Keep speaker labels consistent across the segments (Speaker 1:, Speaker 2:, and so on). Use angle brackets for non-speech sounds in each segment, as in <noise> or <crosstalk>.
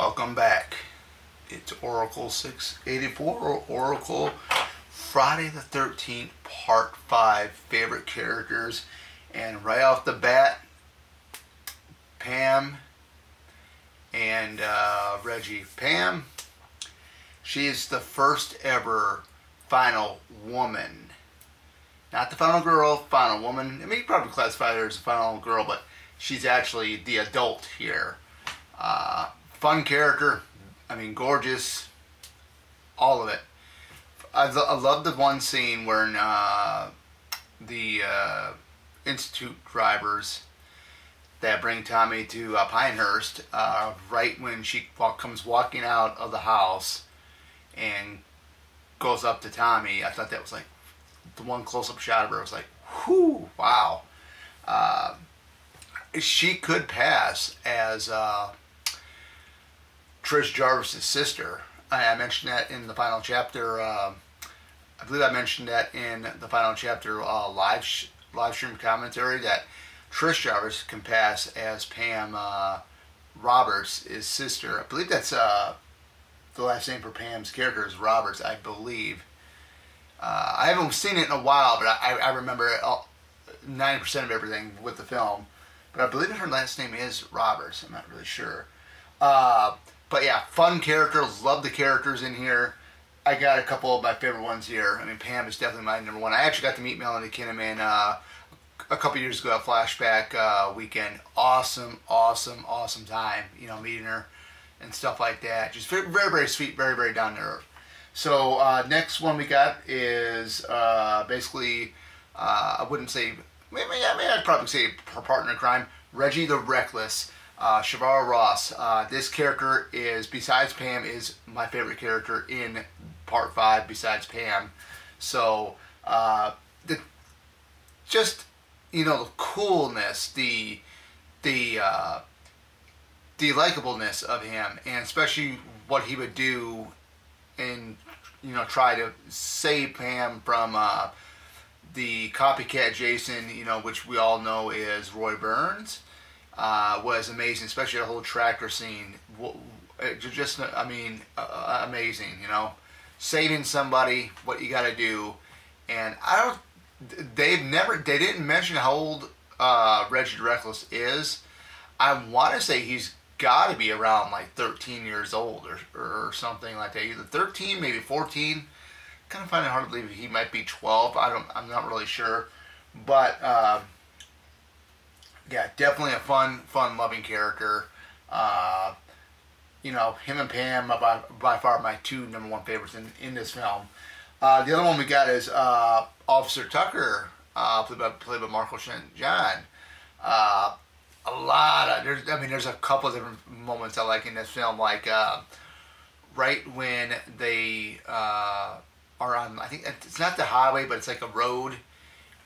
Speaker 1: Welcome back. It's Oracle 684 or Oracle Friday the 13th, Part 5 favorite characters. And right off the bat, Pam and uh, Reggie. Pam, she is the first ever final woman. Not the final girl, final woman. I mean, you probably classify her as a final girl, but she's actually the adult here. Uh, fun character. I mean, gorgeous. All of it. I, I love the one scene where uh, the uh, Institute drivers that bring Tommy to uh, Pinehurst uh, right when she walk, comes walking out of the house and goes up to Tommy. I thought that was like the one close-up shot of her was like, whoo, wow. Uh, she could pass as uh, Trish Jarvis' sister. I mentioned that in the final chapter. Uh, I believe I mentioned that in the final chapter uh, live live stream commentary that Trish Jarvis can pass as Pam uh, Roberts' is sister. I believe that's uh, the last name for Pam's character is Roberts. I believe. Uh, I haven't seen it in a while, but I, I remember ninety percent of everything with the film. But I believe her last name is Roberts. I'm not really sure. Uh, but yeah, fun characters. Love the characters in here. I got a couple of my favorite ones here. I mean, Pam is definitely my number one. I actually got to meet Melanie Kinnaman uh, a couple years ago at Flashback uh, weekend. Awesome, awesome, awesome time. You know, meeting her and stuff like that. Just very, very, very sweet, very, very down to earth. So uh, next one we got is uh, basically uh, I wouldn't say maybe, yeah, maybe I'd probably say her partner in crime, Reggie the Reckless. Uh, Shavar Ross. Uh, this character is, besides Pam, is my favorite character in Part Five. Besides Pam, so uh, the just you know the coolness, the the uh, the likableness of him, and especially what he would do, and you know try to save Pam from uh, the copycat Jason, you know, which we all know is Roy Burns uh, was amazing, especially the whole tractor scene. Just, I mean, uh, uh, amazing. You know, saving somebody, what you got to do, and I don't. They've never. They didn't mention how old uh, Reggie Reckless is. I want to say he's got to be around like 13 years old or, or something like that. Either 13, maybe 14. Kind of find it hard to believe he might be 12. I don't. I'm not really sure, but. Uh, yeah, definitely a fun, fun, loving character. Uh, you know, him and Pam are by, by far my two number one favorites in, in this film. Uh, the other one we got is uh, Officer Tucker, uh, played by played by Marco. John. Uh, a lot of there's, I mean, there's a couple of different moments I like in this film, like uh, right when they are on. I think it's not the highway, but it's like a road,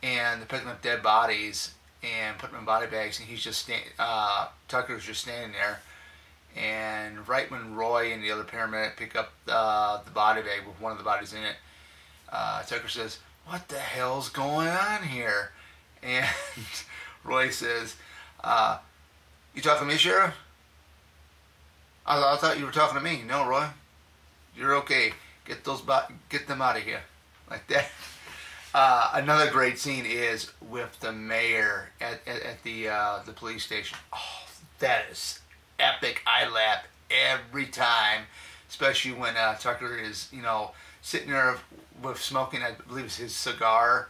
Speaker 1: and they're picking up dead bodies and put them in body bags, and he's just stand, uh, Tucker's just standing there. And right when Roy and the other paramedic pick up uh, the body bag with one of the bodies in it, uh, Tucker says, "What the hell's going on here?" <laughs> And Roy says, uh, "You talking to me, Sheriff?" I, thought you were talking to me. No, Roy, you're okay. Get those get them out of here, like that. <laughs> Uh, another great scene is with the mayor at, at, at the uh, the police station. Oh, that is epic. I laugh every time, especially when uh, Tucker is you know sitting there with smoking, I believe it's his cigar,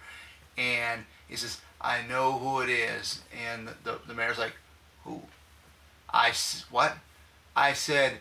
Speaker 1: and he says, "I know who it is," and the, the, mayor's like, "Who?" I what? I said,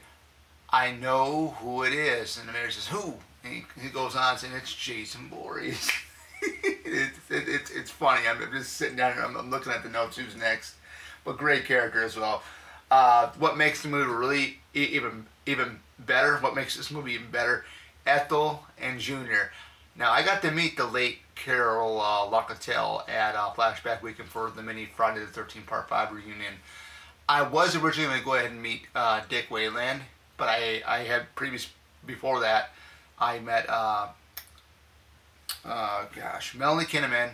Speaker 1: "I know who it is," and the mayor says, "Who?" And he, he goes on saying, "It's Jason Voorhees." <laughs> it's, it, it's, it's funny. I'm just sitting down here. I'm, I'm, looking at the notes. Who's next? But great character as well. Uh, what makes the movie really even even better? What makes this movie even better? Ethel and Junior. Now I got to meet the late Carol uh, at uh, Flashback Weekend for the mini Friday the 13th Part Five reunion. I was originally going to go ahead and meet uh, Dick Wieand, but I I had previous before that I met uh, uh, gosh, Melanie Kinnaman,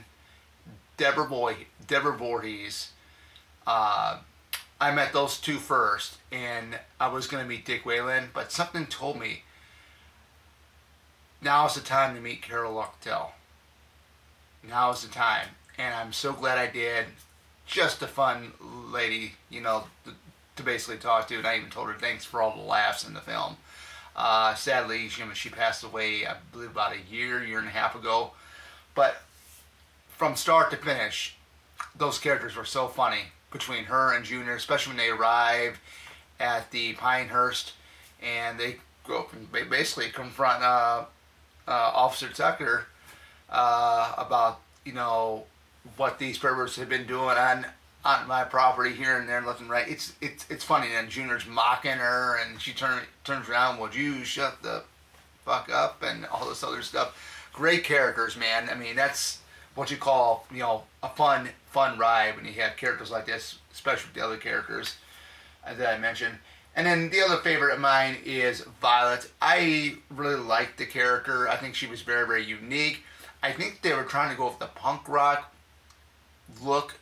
Speaker 1: Deborah Boy, Deborah Voorhees, uh, I met those two first, and I was going to meet Dick Wieand, but something told me now is the time to meet Carol Locatell. Now is the time, and I'm so glad I did. Just a fun lady, you know, to basically talk to, and I even told her thanks for all the laughs in the film. Uh, sadly, she, she passed away, I believe, about a year, year and a half ago. But from start to finish, those characters were so funny between her and Junior, especially when they arrived at the Pinehurst and they go up and basically confront uh, uh, Officer Tucker uh, about you know what these perverts have been doing on on my property here and there, left and right. It's it's it's funny. And Junior's mocking her, and she turn, turns around. Would you shut the fuck up? And all this other stuff. Great characters, man. I mean, that's what you call you know a fun fun ride when you have characters like this, especially with the other characters uh, that I mentioned. And then the other favorite of mine is Violet. I really liked the character. I think she was very very unique. I think they were trying to go with the punk rock look,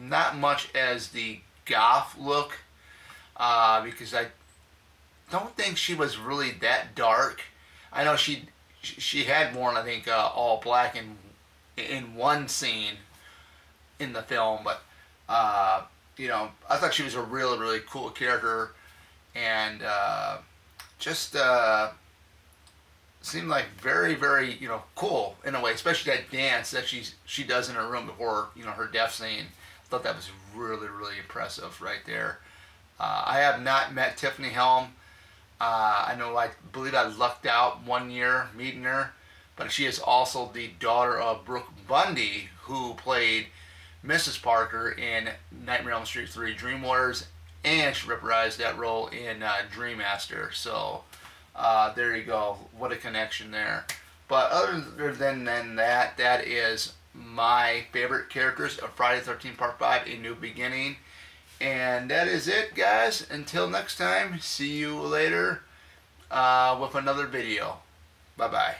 Speaker 1: not much as the goth look, uh, because I don't think she was really that dark. I know she she had worn I think uh, all black in in one scene in the film, but uh, you know I thought she was a really really cool character, and uh, just uh, seemed like very very you know cool in a way, especially that dance that she she does in her room before you know her death scene. Thought that was really really impressive right there. Uh, I have not met Tiffany Helm. Uh, I know I believe I lucked out one year meeting her, but she is also the daughter of Brooke Bundy, who played Mrs. Parker in Nightmare on Elm Street 3 Dream Warriors, and she reprised that role in uh, Dream Master. So uh, there you go. What a connection there. But other than, than that, that is my favorite characters of Friday the 13th Part 5, A New Beginning. And that is it, guys. Until next time, see you later uh, with another video. Bye-bye.